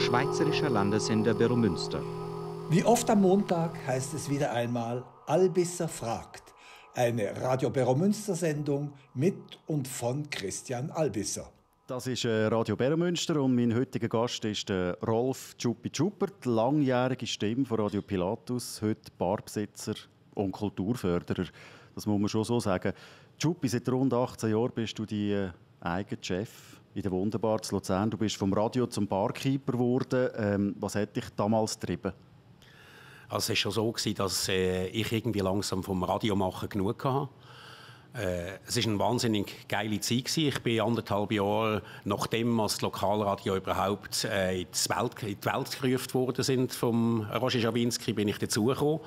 Schweizerischer Landessender Beromünster. Wie oft am Montag heißt es wieder einmal Albisser fragt. Eine Radio Beromünster Sendung mit und von Christian Albisser. Das ist äh, Radio Beromünster und mein heutiger Gast ist Rolf Tschuppi Tschuppert, langjährige Stimme von Radio Pilatus, heute Barbesitzer und Kulturförderer. Das muss man schon so sagen. Tschuppi, seit rund 18 Jahren bist du die äh, eigene Chef in der Wunderbar zu Luzern. Du bist vom Radio zum Barkeeper geworden. Ähm, was hat dich damals getrieben? Also es war schon so, dass äh, ich irgendwie langsam vom Radiomachen genug hatte. Äh, es war eine wahnsinnig geile Zeit. Gewesen. Ich bin anderthalb Jahre, nachdem das Lokalradio überhaupt äh, in, die Welt, in die Welt gerufen worden sind vom Roger Schawinski, bin ich dazugekommen.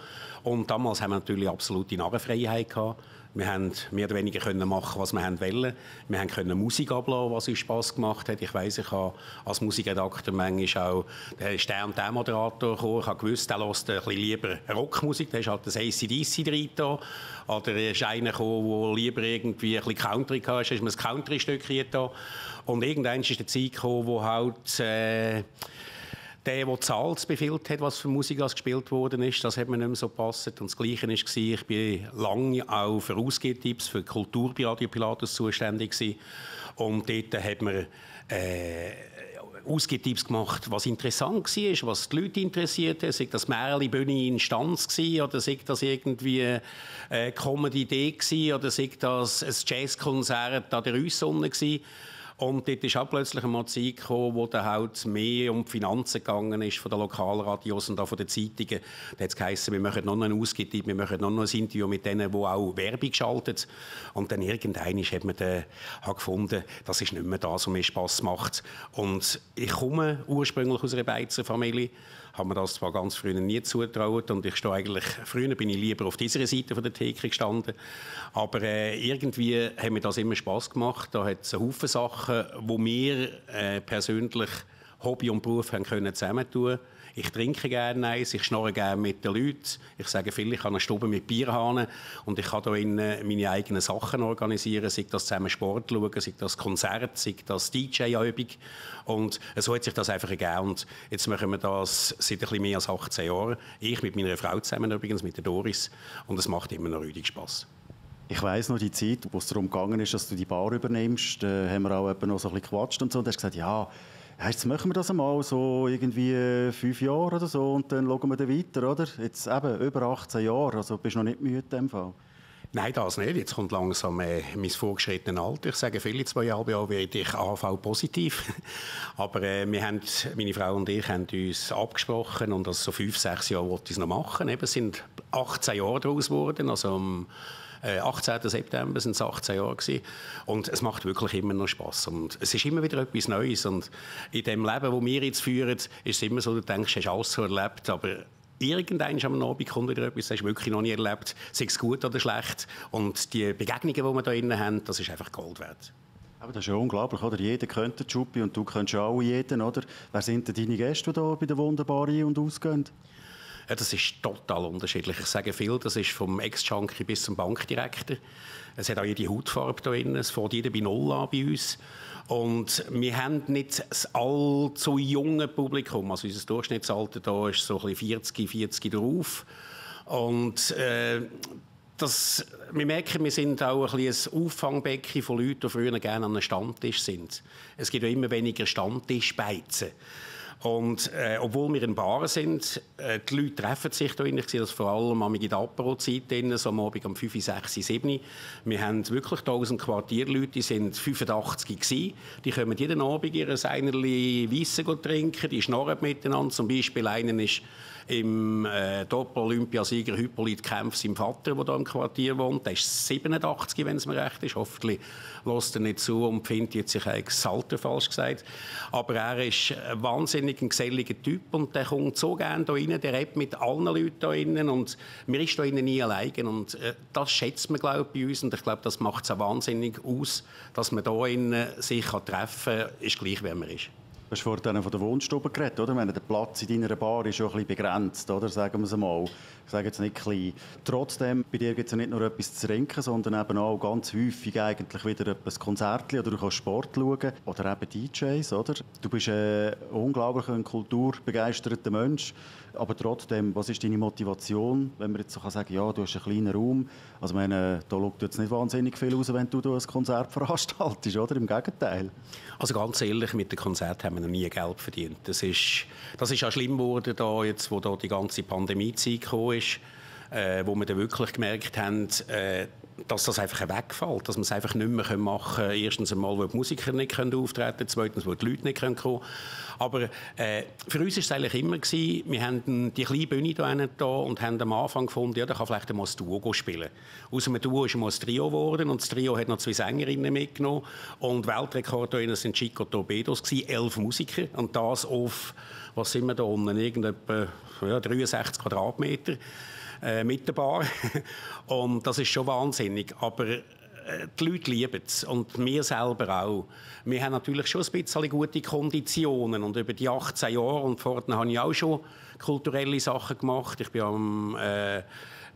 Und damals haben wir natürlich absolute Narrenfreiheit gehabt. Wir haben mehr oder weniger können machen, was wir wollen. Wir haben können Musik ablassen, was uns Spass gemacht hat. Ich weiss, ich habe als Musikredakteur manchmal auch der Stern der Moderator gekommen. Ich habe gewusst, der bisschen lieber Rockmusik. Der ist halt das ACDC drin da. Oder ist einer gekommen, der lieber irgendwie ein bisschen Country hatte. Ist mir ein Country-Stück da. Und irgendwann ist die Zeit gekommen, wo halt, äh, der, der zahlt, befiehlt hat, was für Musik gespielt worden ist, das hat mir nicht mehr so gepasst. Und das Gleiche war, ich bin lange auch für Ausgehtipps, für Kultur bei Radio Pilatus zuständig gewesen. Und dort hat man äh, Ausgetipps gemacht, was interessant war, was die Leute interessierte. Sei das Märli Bühne in Stanz oder sei das irgendwie äh, Comedy-Idee oder sei das ein Jazzkonzert an der Rüssonne gewesen. Und dort ist auch plötzlich eine Zeit gekommen, wo dann halt mehr um die Finanzen gegangen ist von den Lokalradios und auch von den Zeitungen. Da hat es geheißen, wir machen noch einen Ausgetipp, wir machen noch ein Interview mit denen, die auch Werbung schalten. Und dann irgendwann hat man dann gefunden, das ist nicht mehr das, was mir Spass macht. Und ich komme ursprünglich aus einer Beizer Familie, habe mir das zwar ganz früh nie zugetraut und ich stehe eigentlich, früher bin ich lieber auf dieser Seite von der Theke gestanden, aber äh, irgendwie hat mir das immer Spaß gemacht. Da hat es Haufen Sachen, wo mir äh, persönlich Hobby und Beruf haben können zusammentun Ich trinke gerne eins, ich schnorre gerne mit den Leuten. Ich sage viel, ich habe eine Stube mit Bierhahnen und ich kann in meine eigenen Sachen organisieren, sei das zusammen Sport schauen, sei das Konzert, sei das DJ-Übung. Und so hat sich das einfach ergeben. Und jetzt machen wir das seit ein mehr als 18 Jahren. Ich mit meiner Frau zusammen übrigens, mit der Doris. Und es macht immer noch rüdig Spaß. Ich weiss noch die Zeit, wo es darum gegangen ist, dass du die Bar übernimmst. Da haben wir auch noch so ein bisschen gequatscht und so. Und hast gesagt, ja, jetzt machen wir das einmal so irgendwie äh, fünf Jahre oder so und dann schauen wir dann weiter, oder? Jetzt eben über 18 Jahre, also bist du noch nicht müde in dem Fall? Nein, das nicht. Jetzt kommt langsam äh, mein vorgeschrittenes Alter. Ich sage, viele zweieinhalb Jahre werde ich AV-positiv. Aber äh, wir haben, meine Frau und ich haben uns abgesprochen und also so fünf, sechs Jahre wollte ich es noch machen. Eben, es sind 18 Jahre daraus geworden. Also, um, 18. Äh, September sind es 18 Jahre gewesen. Und es macht wirklich immer noch Spaß und es ist immer wieder etwas Neues und in dem Leben, das wir jetzt führen, ist es immer so, du denkst, du hast alles so erlebt, aber irgendwann am Abend kommt wieder etwas, das hast du wirklich noch nie erlebt, sei es gut oder schlecht und die Begegnungen, die wir hier drinnen haben, das ist einfach Gold wert. Aber das ist ja unglaublich, oder? Jeder könnte Schuppi und du könntest auch jeden, oder? Wer sind denn deine Gäste, die hier bei der Wunderbar ein- und ausgehen? Ja, das ist total unterschiedlich. Ich sage viel, das ist vom Ex-Junkie bis zum Bankdirektor. Es hat auch jede Hautfarbe da drin. Es fängt jeder bei Null an bei uns. Und wir haben nicht das allzu junge Publikum. Also unser Durchschnittsalter da ist so ein 40, 40 drauf. Und äh, das, wir merken, wir sind auch ein, ein Auffangbecken von Leuten, die früher gerne an einem Stammtisch sind. Es gibt ja immer weniger Stammtischbeizen. Und äh, obwohl wir in Bar sind, äh, die Leute treffen sich da Ich sehe das vor allem in der Apero-Zeit, so am Abend um 5, 6, 7. Wir haben wirklich 1000 Quartierleute, die sind 85 gewesen. Die kommen jeden Abend ihr Einerli Weisse trinken, die schnorren miteinander. Zum Beispiel einen ist im äh, Doppel-Olympiasieger Hippolyt Kempf, sein Vater, der hier im Quartier wohnt. Der ist 87, wenn es mir recht ist. Hoffentlich lässt er nicht zu und findet jetzt sich das Alter falsch gesagt. Aber er ist ein wahnsinnig ein geselliger Typ und der kommt so gerne hier rein, der redet mit allen Leuten hier rein und mir ist hier innen nie allein und äh, das schätzt man glaube ich, bei uns und ich glaube, das macht es auch wahnsinnig aus, dass man hier innen sich treffen kann, ist gleich, wer man ist. Hast vorhin von der Wohnstube geredet, oder? Meine, der Platz in deiner Bar ist schon ein bisschen begrenzt, oder? Sagen wir es mal. Ich sage jetzt nicht klein. Trotzdem, bei dir gibt es ja nicht nur etwas zu trinken, sondern eben auch ganz häufig eigentlich wieder ein Konzert oder du kannst Sport schauen oder eben DJs, oder? Du bist ein unglaublich kulturbegeisterter Mensch, aber trotzdem, was ist deine Motivation, wenn man jetzt so kann sagen, ja, du hast einen kleinen Raum, also meine, da schaut jetzt nicht wahnsinnig viel aus, wenn du ein Konzert veranstaltest, oder? Im Gegenteil. Also ganz ehrlich, mit dem Konzert haben wir noch nie Geld verdient. Das ist, das ist auch schlimm geworden, da jetzt, wo da die ganze Pandemiezeit gekommen ist, äh, wo wir dann wirklich gemerkt haben, äh, dass das einfach wegfällt, dass man es einfach nicht mehr machen kann. Erstens einmal, weil die Musiker nicht auftreten können, zweitens, weil die Leute nicht kommen können. Aber äh, für uns war es eigentlich immer, gewesen, wir haben die kleine Bühne hier da und haben am Anfang gefunden, ja, da kann vielleicht einmal ein Duo spielen. Aus einem Duo ist einmal ein Trio geworden und das Trio hat noch zwei Sängerinnen mitgenommen und Weltrekord hier sind Chico Torpedos, gewesen, elf Musiker und das auf, was sind wir da unten, irgendetwa ja, 63 Quadratmeter äh, mit der Bar. und das ist schon wahnsinnig. Aber äh, die Leute lieben es und wir selber auch. Wir haben natürlich schon ein bisschen gute Konditionen und über die 18 Jahre und vorher habe ich auch schon kulturelle Sachen gemacht. Ich bin am äh,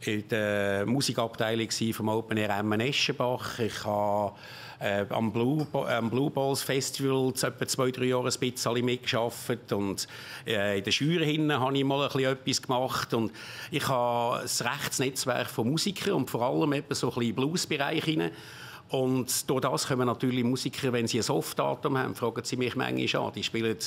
in der Musikabteilung vom Open Air Emmen Eschenbach. Ich habe äh, am, Blue, am Blue Balls Festival etwa zwei, drei Jahre ein bisschen mitgearbeitet und äh, in der Schüre hinten habe ich mal ein bisschen etwas gemacht und ich habe ein Rechtsnetzwerk von Musikern und vor allem eben so ein bisschen Bluesbereich hinein und durch das können natürlich Musiker, wenn sie ein Softdatum haben, fragen sie mich manchmal an. Die spielen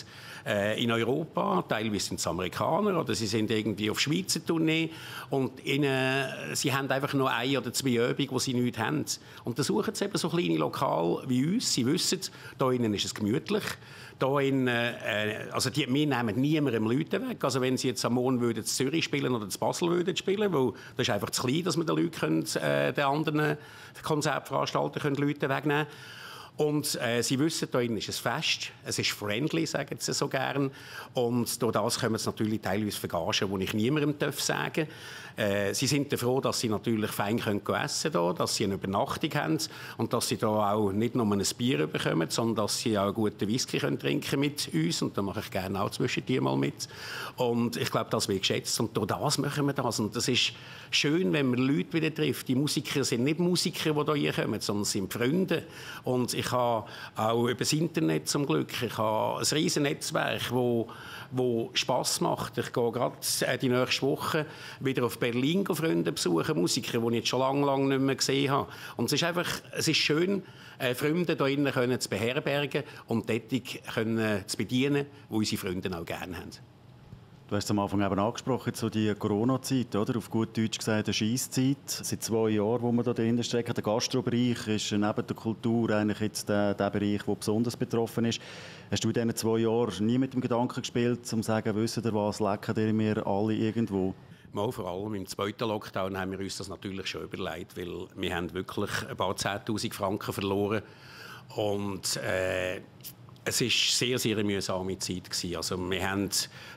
äh, in Europa, teilweise sind es Amerikaner oder sie sind irgendwie auf Schweizer Tournee und ihnen, sie haben einfach nur ein oder zwei Übungen, wo sie nichts haben. Und dann suchen sie eben so kleine Lokal wie uns. Sie wissen, da innen ist es gemütlich in, äh, also die, wir nehmen niemandem Leute weg. Also wenn sie jetzt am Morgen würden zu Zürich spielen oder zu Basel würden spielen, weil das ist einfach zu klein, dass man den Leuten äh, den anderen Konzertveranstaltern Leute wegnehmen können. Und äh, Sie wissen, da ist es fest, es ist friendly, sagen sie so gern. Und durch das kommen sie natürlich teilweise Vergagen, die ich niemandem darf sagen äh, Sie sind froh, dass Sie natürlich fein können essen können, dass Sie eine Übernachtung haben und dass Sie da auch nicht nur ein Bier bekommen, sondern dass Sie auch einen guten Whisky können trinken mit uns. Und da mache ich gerne auch zwischen dir mal mit. Und ich glaube, das wird geschätzt. Und durch das machen wir das. Und das ist schön, wenn man Leute wieder trifft. Die Musiker sind nicht Musiker, die hier kommen, sondern sind Freunde. Und ich habe auch über das Internet zum Glück, ich habe ein riesen Netzwerk, wo, wo Spaß macht. Ich gehe gerade äh, die nächste Woche wieder auf Berlin Freunde besuchen, Musiker, die ich jetzt schon lange, lange nicht mehr gesehen habe. Und es ist einfach, es ist schön, äh, Freunde hier innen zu beherbergen und dort zu bedienen, wo unsere Freunde auch gerne haben. Du hast es am Anfang eben angesprochen, so die Corona-Zeit, oder? Auf gut Deutsch gesagt, eine Scheisszeit. Seit zwei Jahren, wo wir da dahinter stecken. Der Gastrobereich ist neben der Kultur eigentlich jetzt der, der Bereich, der besonders betroffen ist. Hast du in diesen zwei Jahren nie mit dem Gedanken gespielt, um zu sagen, wisst ihr was, lecken ihr mir alle irgendwo? Mal vor allem im zweiten Lockdown haben wir uns das natürlich schon überlegt, weil wir haben wirklich ein paar 10'000 Franken verloren und äh, es ist sehr, sehr mühsame Zeit. Also wir haben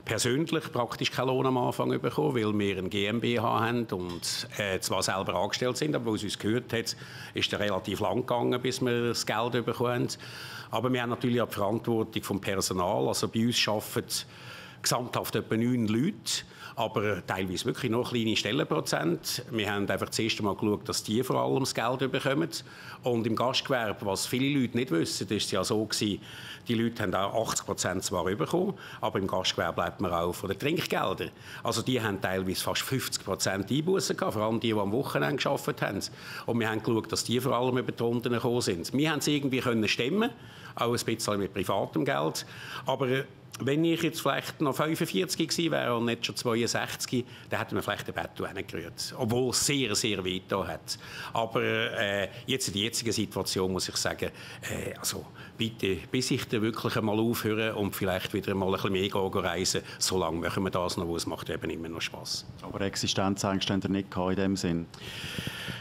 persönlich praktisch keinen Lohn am Anfang bekommen, weil wir ein GmbH haben und äh, zwar selber angestellt sind, aber was uns gehört hat, ist es relativ lang gegangen, bis wir das Geld bekommen Aber wir haben natürlich auch die Verantwortung vom Personal. Also bei uns arbeiten gesamthaft etwa neun Leute aber teilweise wirklich noch kleine Stellenprozent. Wir haben einfach das erste Mal geschaut, dass die vor allem das Geld bekommen. Und im Gastgewerbe, was viele Leute nicht wissen, ist es ja so gewesen, die Leute haben auch 80 Prozent zwar bekommen, aber im Gastgewerbe bleibt man auch von den Trinkgeldern. Also die haben teilweise fast 50 Prozent Einbußen gehabt, vor allem die, die am Wochenende gearbeitet haben. Und wir haben geschaut, dass die vor allem über die Runden gekommen sind. Wir haben es irgendwie können stemmen, auch ein bisschen mit privatem Geld, aber wenn ich jetzt vielleicht noch 45 gewesen wäre und nicht schon 62, dann hätte man vielleicht ein Bett gerührt. Obwohl es sehr, sehr weit da hat. Aber äh, jetzt in der jetzigen Situation muss ich sagen, äh, also bitte, bis ich dann wirklich einmal aufhöre und vielleicht wieder mal ein bisschen mehr reisen, so lange machen wir das noch, wo es macht eben immer noch Spaß. Aber Existenzängste haben nicht in dem Sinn?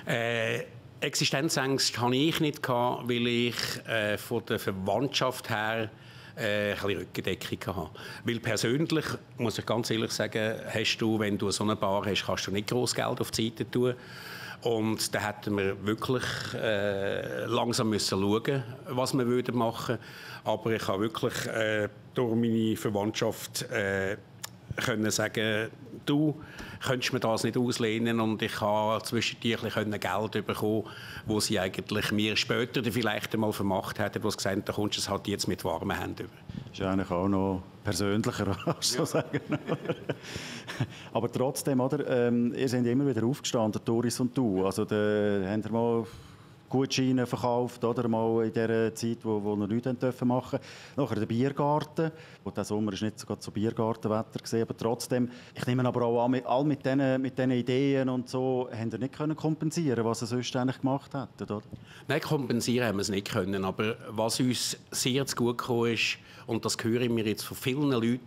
Äh, Existenzängste hatte ich nicht, weil ich äh, von der Verwandtschaft her äh, ein Rückendeckung haben. Weil persönlich, muss ich ganz ehrlich sagen, hast du, wenn du so eine Bar hast, kannst du nicht groß Geld auf die Seite tun. Und da hätten wir wirklich äh, langsam müssen schauen, was wir würden machen. Aber ich habe wirklich äh, durch meine Verwandtschaft äh, können sagen, du könntest mir das nicht auslehnen und ich habe zwischendurch Geld bekommen, wo sie eigentlich mir später vielleicht einmal vermacht hätten, wo sie gesagt haben, da kommst du es halt jetzt mit warmen Händen über. Das ist eigentlich auch noch persönlicher, so ja. sagen. Aber trotzdem, oder, ähm, ihr seid immer wieder aufgestanden, Doris und du. Also da habt ihr mal Gutscheine verkauft, oder mal in der Zeit, wo, wo wir nichts dürfen machen Nachher der Biergarten. Und der Sommer war nicht so, so Biergartenwetter gewesen, aber trotzdem, ich nehme aber auch an, all mit diesen mit Ideen und so, haben ihr nicht können kompensieren, was ihr sonst eigentlich gemacht hättet, oder? Nein, kompensieren haben wir es nicht können, aber was uns sehr zu gut gekommen ist, und das höre ich mir jetzt von vielen Leuten,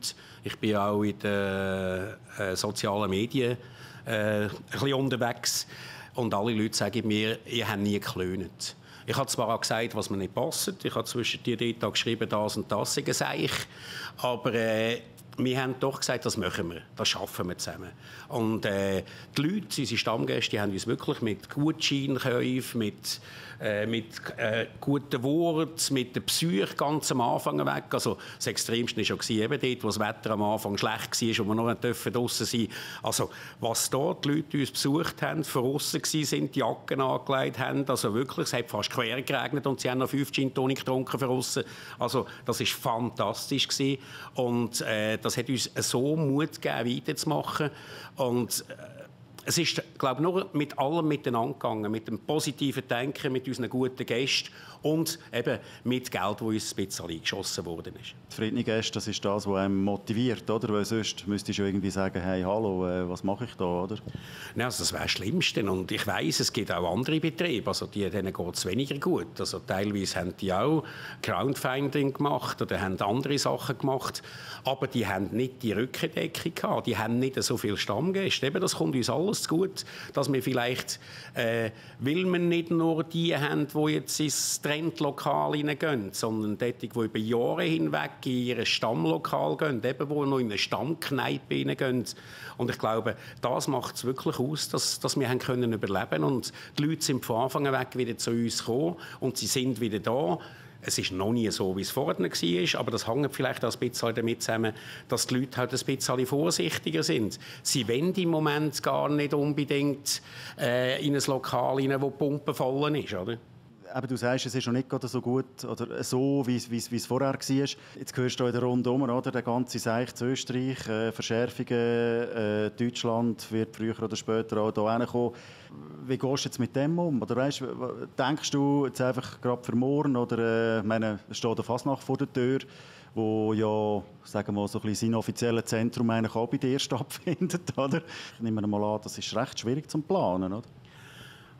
ich bin auch in den äh, sozialen Medien äh, ein bisschen unterwegs, und alle Leute sagen mir, ihr habt nie geklönt. Ich habe zwar auch gesagt, was mir nicht passt. Ich habe zwischen dir dort geschrieben, das und das sage ich. Aber äh, wir haben doch gesagt, das machen wir, das schaffen wir zusammen. Und äh, die Leute, unsere Stammgäste, die haben uns wirklich mit Gutscheinkäufen, mit äh, mit äh, guten Worten, mit der Psyche ganz am Anfang weg. Also das Extremste war schon eben dort, wo das Wetter am Anfang schlecht war und wir noch nicht draußen sein Also was dort die Leute uns besucht haben, außen sind, die Jacken angelegt haben, also wirklich, es hat fast quer geregnet und sie haben noch fünf Gin Tonic getrunken außen. Also das war fantastisch gewesen. und äh, das hat uns so Mut gegeben, weiterzumachen. Und äh, es ist, glaube ich, nur mit allem miteinander gegangen, mit dem positiven Denken, mit unseren guten Gästen und eben mit Geld, das uns ein bisschen eingeschossen worden ist. Zufriedene das ist das, was einem motiviert, oder? Weil sonst müsstest du irgendwie sagen, hey, hallo, äh, was mache ich da, oder? Nein, also das wäre das Schlimmste. Und ich weiß, es gibt auch andere Betriebe, also die, denen geht es weniger gut. Also teilweise haben die auch Crowdfunding gemacht oder haben andere Sachen gemacht, aber die haben nicht die Rückendeckung gehabt, die haben nicht so viel Stammgäste. Eben, das kommt uns alles zu gut, dass wir vielleicht, äh, will man nicht nur die haben, die jetzt ins Trendlokal hineingehen, sondern die, die über Jahre hinweg in ihr Stammlokal gehen, eben wo noch in eine Stammkneipe hineingehen. Und ich glaube, das macht es wirklich aus, dass, dass wir haben können überleben und die Leute sind von Anfang an weg wieder zu uns gekommen und sie sind wieder da. Es ist noch nie so, wie es vorher war, aber das hängt vielleicht auch ein bisschen damit zusammen, dass die Leute halt ein bisschen vorsichtiger sind. Sie wollen im Moment gar nicht unbedingt äh, in ein Lokal rein, wo die Pumpe voll ist, oder? Eben, du sagst, es ist noch nicht so gut oder so, wie es vorher war. Jetzt hörst du in der Rundum, oder? Der ganze Seich zu Österreich, äh, Verschärfungen, äh, Deutschland wird früher oder später auch hier kommen. Wie gehst du jetzt mit dem um? Oder weißt, denkst du jetzt einfach gerade für morgen oder äh, meine, steht der Fasnacht vor der Tür, wo ja, sagen wir mal, so sein offizielles Zentrum eigentlich auch bei dir stattfindet, oder? Ich nehme mal an, das ist recht schwierig zu planen, oder?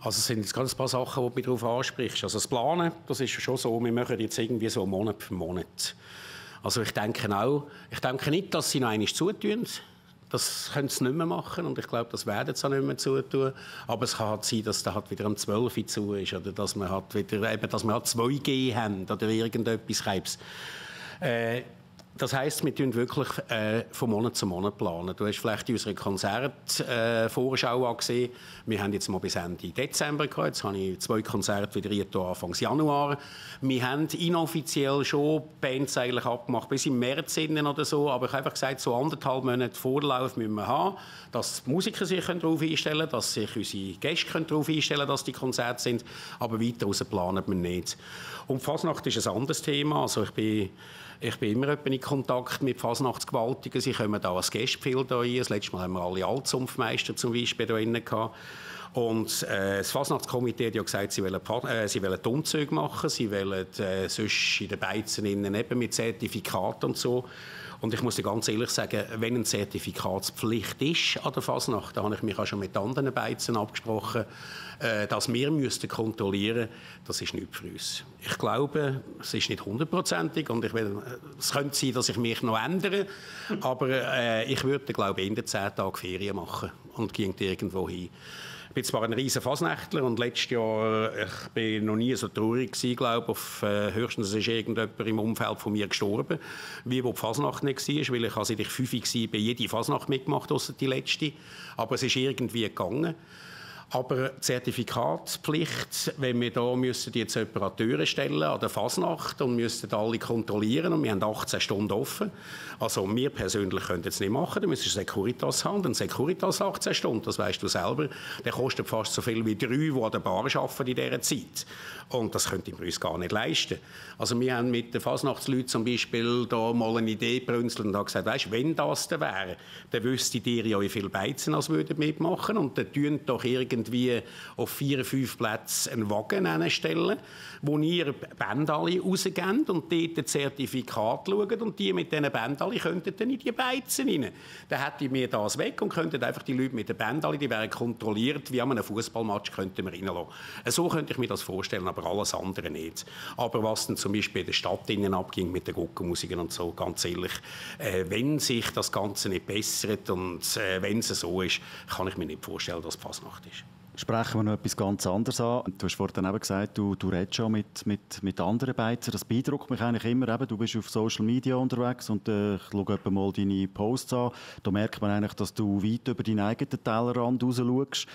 Also es sind jetzt ganz ein paar Sachen, die du darauf ansprichst. Also das Planen, das ist schon so, wir machen jetzt irgendwie so Monat für Monat. Also ich denke auch, ich denke nicht, dass sie noch einmal zutun. Das können sie nicht mehr machen und ich glaube, das werden sie auch nicht mehr zutun. Aber es kann halt sein, dass da halt wieder um 12 Uhr zu ist oder dass wir halt wieder, eben, dass wir halt 2G haben oder irgendetwas. Äh, das heißt, wir tun wirklich äh, von Monat zu Monat planen. Du hast vielleicht unsere Konzertvorschau äh, gesehen. Wir haben jetzt mal bis Ende Dezember gehabt. Jetzt habe ich zwei Konzerte wieder hier Anfang Januar. Wir haben inoffiziell schon Bands eigentlich abgemacht bis im März oder so. Aber ich habe einfach gesagt, so anderthalb Monate Vorlauf müssen wir haben, dass die Musiker sich darauf einstellen können, dass sich unsere Gäste darauf einstellen können, dass die Konzerte sind. Aber weiter raus planen wir nicht. Und Fasnacht ist ein anderes Thema. Also ich bin ich bin immer in Kontakt mit Fasnachtsgewaltigen. Sie kommen da als Gäste viel. Das letzte Mal haben wir alle Altsumpfmeister zum Beispiel da gehabt. Und äh, das Fasnachtskomitee hat ja gesagt, sie wollen, äh, sie wollen Umzüge machen, sie wollen äh, sonst in den Beizen innen eben mit Zertifikat und so. Und ich muss dir ganz ehrlich sagen, wenn eine Zertifikatspflicht ist an der Fasnacht, da habe ich mich auch schon mit anderen Beizen abgesprochen, äh, dass wir müssten kontrollieren das ist nicht für uns. Ich glaube, es ist nicht hundertprozentig und ich will, es könnte sein, dass ich mich noch ändere, aber äh, ich würde, glaube ich, in den zehn Tagen Ferien machen und ging irgendwo hin. Ich bin zwar ein riesen Fasnächtler und letztes Jahr, äh, ich bin noch nie so traurig gewesen, glaube auf äh, höchstens ist irgendjemand im Umfeld von mir gestorben, wie wo die Fasnacht nicht war, weil ich, als ich fünf war, bei jeder Fasnacht mitgemacht, außer die letzte. Aber es ist irgendwie gegangen. Aber Zertifikatspflicht, wenn wir da müssen jetzt Operateure stellen an der Fasnacht und müssten alle kontrollieren und wir haben 18 Stunden offen. Also wir persönlich können das nicht machen, da müssen Securitas haben. Ein Securitas 18 Stunden, das weißt du selber, der kostet fast so viel wie drei, die an der Bar arbeiten in dieser Zeit. Und das könnte wir uns gar nicht leisten. Also wir haben mit den Fasnachtsleuten zum Beispiel da mal eine Idee brünzelt und haben gesagt, weißt, wenn das da wäre, dann wüsstet ihr ja, wie viele Beizen als würden mitmachen und dann tun doch irgendwie auf vier, fünf Plätzen einen Wagen stellen, wo ihr Bändali rausgebt und dort ein Zertifikat schaut und die mit diesen Bändali könnten dann in die Beizen rein. Dann hätten wir das weg und könnten einfach die Leute mit den Bändali, die wären kontrolliert, wie an einem Fußballmatch könnten wir reinlassen. So könnte ich mir das vorstellen, aber alles andere nicht. Aber was dann zum Beispiel in der Stadt innen abging mit den Guckenmusiken und so, ganz ehrlich, äh, wenn sich das Ganze nicht bessert und äh, wenn es so ist, kann ich mir nicht vorstellen, dass es Fasnacht ist. Sprechen wir noch etwas ganz anderes an. Du hast vorhin eben gesagt, du, du redest schon mit, mit, mit anderen Beizern. Das beeindruckt mich eigentlich immer. Eben, du bist auf Social Media unterwegs und äh, ich schaue mal deine Posts an. Da merkt man eigentlich, dass du weit über deinen eigenen Tellerrand raus schaust.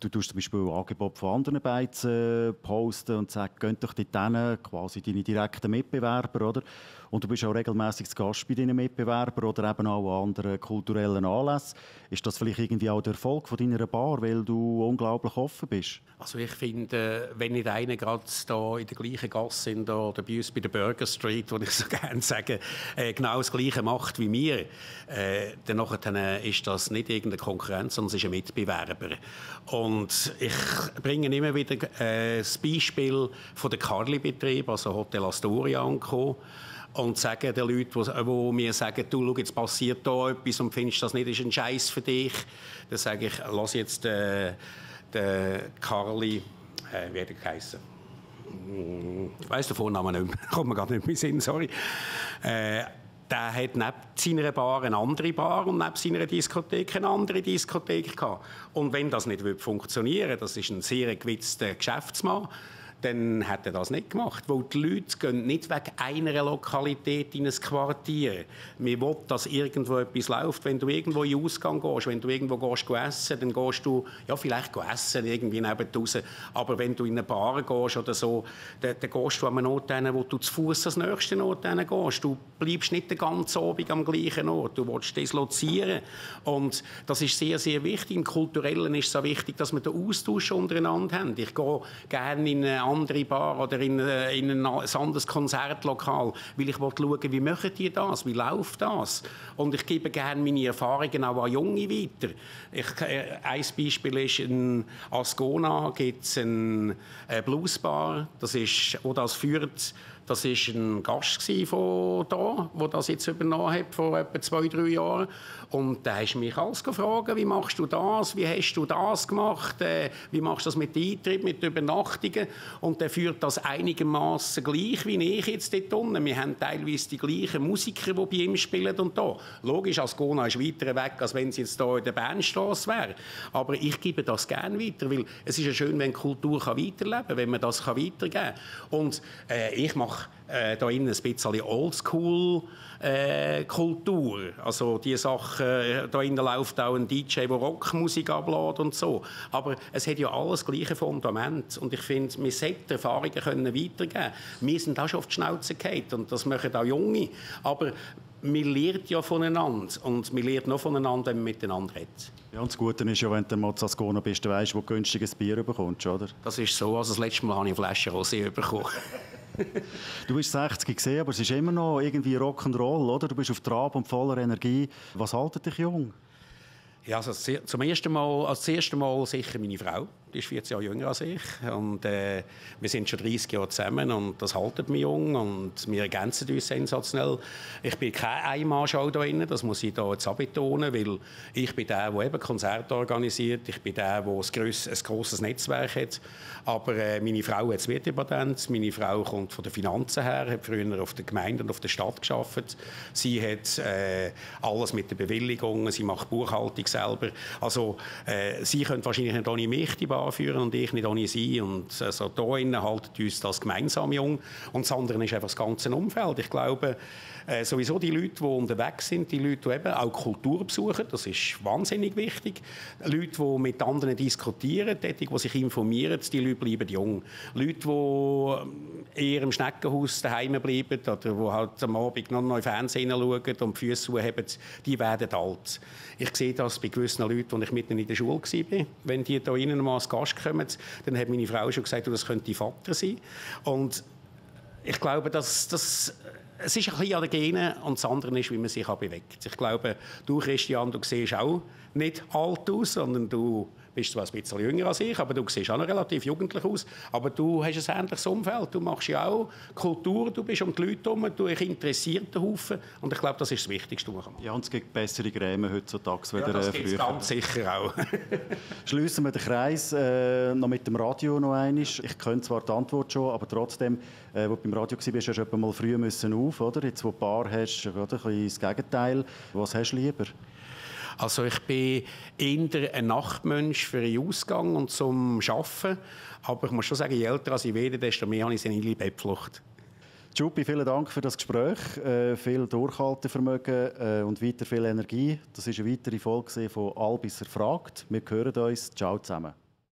Du tust zum Beispiel ein Angebot von anderen Beizen posten und sagst, geh doch dort quasi deine direkten Mitbewerber, oder? Und du bist auch regelmäßig Gast bei deinen Mitbewerbern oder eben auch an anderen kulturellen Anlässen. Ist das vielleicht irgendwie auch der Erfolg von deiner Bar, weil du unglaublich offen bist? Also ich finde, wenn nicht einer gerade da in der gleichen Gasse in der, oder bei uns bei der Burger Street, wo ich so gerne sage, äh, genau das Gleiche macht wie wir, äh, dann äh, ist das nicht irgendeine Konkurrenz, sondern es ist ein Mitbewerber. Und ich bringe immer wieder äh, das Beispiel von der Carli-Betrieb, also Hotel Astoria angekommen und sagen den Leuten, die, mir sagen, du, schau, jetzt passiert da etwas und findest das nicht ist ein Scheiß für dich, dann sage ich, lass jetzt den, den Carli, äh, wie hat er geheißen? Ich weiss den Vornamen nicht mehr, kommt mir gar nicht mehr Sinn, sorry. Äh, der hat neben seiner Bar eine andere Bar und neben seiner Diskothek eine andere Diskothek gehabt. Und wenn das nicht funktionieren das ist ein sehr gewitzter Geschäftsmann, dann hat er das nicht gemacht. Weil die Leute gehen nicht wegen einer Lokalität in ein Quartier. Wir wollen, dass irgendwo etwas läuft. Wenn du irgendwo in den Ausgang gehst, wenn du irgendwo gehst essen, dann gehst du, ja, vielleicht essen, irgendwie neben raus. Aber wenn du in eine Bar gehst oder so, dann, dann gehst du an einen Ort hin, wo du zu Fuß ans nächste Ort gehst. Du bleibst nicht den ganzen Abend am gleichen Ort. Du willst dislozieren. Und das ist sehr, sehr wichtig. Im Kulturellen ist es so wichtig, dass wir den Austausch untereinander haben. Ich gehe gerne in eine andere Bar oder in, äh, in ein anderes Konzertlokal, weil ich schauen wie machen die das, wie läuft das. Und ich gebe gerne meine Erfahrungen auch an Junge weiter. Ich, äh, ein Beispiel ist, in Ascona gibt es eine Bluesbar, das ist, wo das führt das war ein Gast von da, der das jetzt übernommen hat, vor etwa zwei, drei Jahren. Und da hast mich alles gefragt, wie machst du das, wie hast du das gemacht, äh, wie machst du das mit Eintritt, mit Übernachtungen. Und der führt das einigermaßen gleich wie ich jetzt dort unten. Wir haben teilweise die gleichen Musiker, die bei ihm spielen und da. Logisch, Ascona ist weiter weg, als wenn sie jetzt hier in der Bandstraße wäre. Aber ich gebe das gerne weiter, weil es ist ja schön, wenn Kultur weiterleben kann, wenn man das weitergeben kann. Und äh, ich mache äh, da innen ein bisschen Oldschool äh, Kultur. Also die Sachen, äh, da innen läuft auch ein DJ, der Rockmusik ablädt und so. Aber es hat ja alles das gleiche Fundament und ich finde, wir sollten Erfahrungen können weitergeben. Wir sind auch schon auf die Schnauze gefallen und das machen auch Junge. Aber man lernt ja voneinander und man lernt noch voneinander, wenn man miteinander redet. Ja, und das Gute ist ja, wenn du mal zu Ascona bist, du weißt, wo du günstiges Bier bekommst, oder? Das ist so. Also das letzte Mal habe ich eine Flasche Rosé bekommen. du bist 60 gesehen, aber es ist immer noch irgendwie Rock'n'Roll, oder? Du bist auf Trab und voller Energie. Was haltet dich jung? Ja, also zum ersten Mal, als erste Mal sicher meine Frau die ist 14 Jahre jünger als ich. Und, äh, wir sind schon 30 Jahre zusammen und das haltet mich jung und wir ergänzen uns sensationell. Ich bin kein Einmannschau da drin, das muss ich da jetzt betonen, weil ich bin der, der eben Konzerte organisiert, ich bin der, der ein, ein grosses Netzwerk hat. Aber äh, meine Frau hat das Wirtepatent, meine Frau kommt von den Finanzen her, hat früher auf der Gemeinde und auf der Stadt geschafft. Sie hat äh, alles mit den Bewilligungen, sie macht Buchhaltung selber. Also äh, sie könnte wahrscheinlich nicht ohne mich die Bar anführen und ich nicht ohne sie. Und also hier halten uns das gemeinsam jung. Und das andere ist einfach das ganze Umfeld. Ich glaube, äh, sowieso die Leute, die unterwegs sind, die Leute, die eben auch Kultur besuchen, das ist wahnsinnig wichtig. Leute, die mit anderen diskutieren, die, die sich informieren, die Leute bleiben jung. Leute, die eher im Schneckenhaus daheim bleiben oder die halt am Abend noch im Fernsehen schauen und die Füße haben, die werden alt. Ich sehe das bei gewissen Leuten, als ich mitten in der Schule war. Wenn die hier rein mal Gast kommen, dann hat meine Frau schon gesagt, das könnte Vater sein. Und ich glaube, dass das es ist ein bisschen an den Genen und das andere ist, wie man sich bewegt. Ich glaube, du, Christian, du siehst auch nicht alt aus, sondern du bist zwar ein bisschen jünger als ich, aber du siehst auch noch relativ jugendlich aus. Aber du hast ein ähnliches Umfeld. Du machst ja auch Kultur, du bist um die Leute herum, du interessiert den Haufen. Und ich glaube, das ist das Wichtigste, was man Ja, und es gibt bessere Gräme heutzutage wieder ja, das äh, früher. ganz sicher auch. Schließen wir den Kreis äh, noch mit dem Radio noch einmal. Ich kenne zwar die Antwort schon, aber trotzdem, äh, wo du beim Radio warst, hast du mal früh müssen auf, oder? Jetzt, wo du Bar hast, oder? ein bisschen das Gegenteil. Was hast du lieber? Also ich bin eher ein Nachtmensch für den Ausgang und zum Arbeiten. Aber ich muss schon sagen, je älter ich werde, desto mehr habe ich eine in Bettflucht. Juppie, vielen Dank für das Gespräch. Äh, viel Durchhaltevermögen äh, und weiter viel Energie. Das ist eine weitere Folge von Albisser fragt. Wir hören uns. Ciao zusammen.